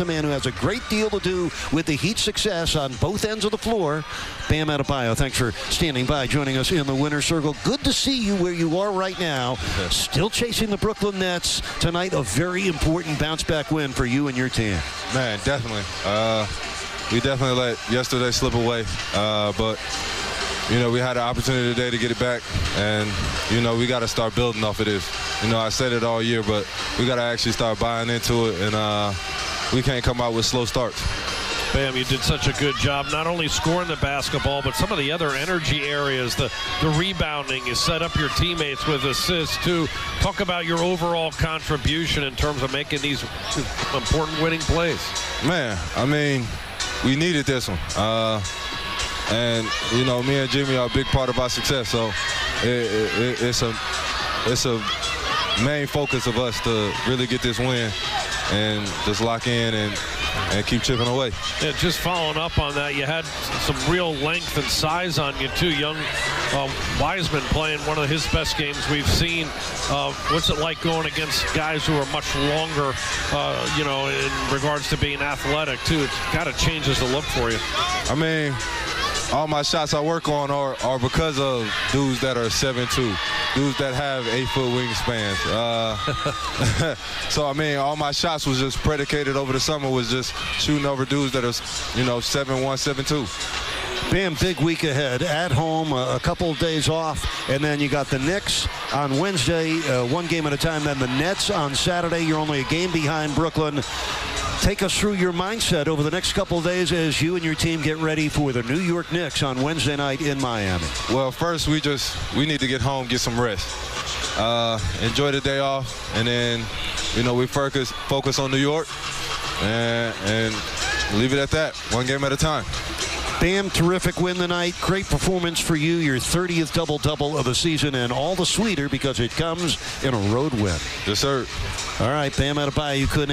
a man who has a great deal to do with the Heat success on both ends of the floor. Bam Adebayo, thanks for standing by, joining us in the winner's circle. Good to see you where you are right now. Still chasing the Brooklyn Nets tonight. A very important bounce back win for you and your team. Man, definitely. Uh, we definitely let yesterday slip away, uh, but you know we had an opportunity today to get it back, and you know we got to start building off of this. You know I said it all year, but we got to actually start buying into it, and uh, we can't come out with slow starts. Bam, you did such a good job, not only scoring the basketball, but some of the other energy areas, the, the rebounding, you set up your teammates with assists, too. Talk about your overall contribution in terms of making these important winning plays. Man, I mean, we needed this one. Uh, and, you know, me and Jimmy are a big part of our success, so it, it, it's a it's a main focus of us to really get this win and just lock in and and keep chipping away. Yeah, just following up on that, you had some real length and size on you too. Young uh, Wiseman playing one of his best games we've seen. Uh, what's it like going against guys who are much longer, uh, you know, in regards to being athletic too? It kind of changes the look for you. I mean, all my shots I work on are, are because of dudes that are 7'2", dudes that have eight-foot wingspans. Uh, so, I mean, all my shots was just predicated over the summer was just shooting over dudes that are, you know, 7'1", 7'2". Bam, big week ahead. At home, a, a couple of days off, and then you got the Knicks on Wednesday, uh, one game at a time. Then the Nets on Saturday. You're only a game behind Brooklyn. Take us through your mindset over the next couple of days as you and your team get ready for the New York Knicks on Wednesday night in Miami. Well, first we just we need to get home, get some rest, uh, enjoy the day off, and then you know we focus focus on New York and, and leave it at that, one game at a time. Bam, terrific win tonight. Great performance for you. Your 30th double double of the season, and all the sweeter because it comes in a road win. Yes, sir. All right, Bam Adebayo, you couldn't